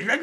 The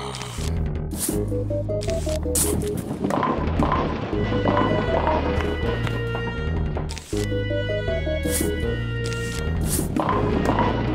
zombies are coming. Thank